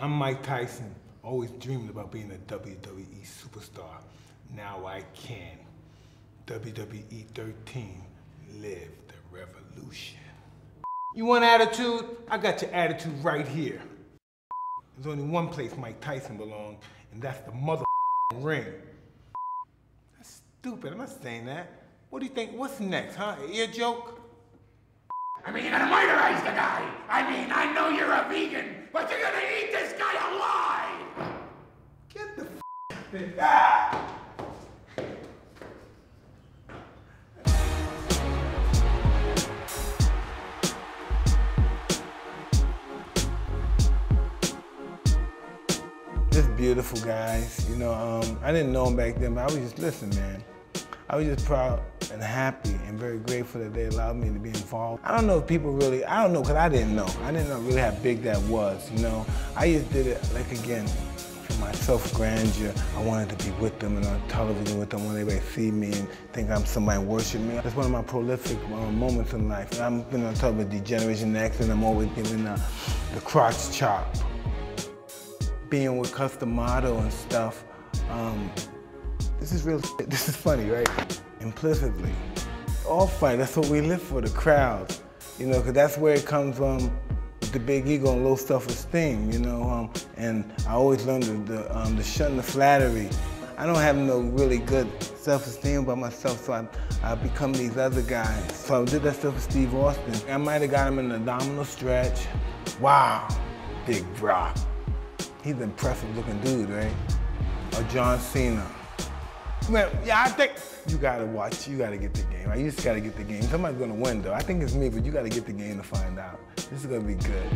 I'm Mike Tyson, always dreamed about being a WWE superstar. Now I can. WWE 13, live the revolution. You want attitude? I got your attitude right here. There's only one place Mike Tyson belongs, and that's the mother ring. That's stupid, I'm not saying that. What do you think, what's next, huh? Ear joke? I mean, you're gonna murderize the guy. I mean, I know you're a vegan, but you're gonna eat this guy alive. Get the f ah! Just beautiful guys. You know, um, I didn't know them back then, but I was just, listen, man. I was just proud and happy and very grateful that they allowed me to be involved. I don't know if people really, I don't know, because I didn't know. I didn't know really how big that was, you know. I just did it, like, again, for my self-grandeur. I wanted to be with them and on television with them when they see me and think I'm somebody worship me. That's one of my prolific uh, moments in life. And I'm been on top of D-Generation X and I'm always giving the, the crotch chop. Being with Custom Model and stuff, um, this is real This is funny, right? Implicitly. All fight, That's what we live for, the crowd. You know, because that's where it comes from the big ego and low self-esteem, you know. Um, and I always learned the, the, um, the shun the flattery. I don't have no really good self-esteem by myself, so I, I become these other guys. So I did that stuff with Steve Austin. I might have got him in the abdominal stretch. Wow, big Brock. He's an impressive looking dude, right? Or John Cena. Man, yeah, I think you gotta watch. You gotta get the game. Right? You just gotta get the game. Somebody's gonna win, though. I think it's me, but you gotta get the game to find out. This is gonna be good.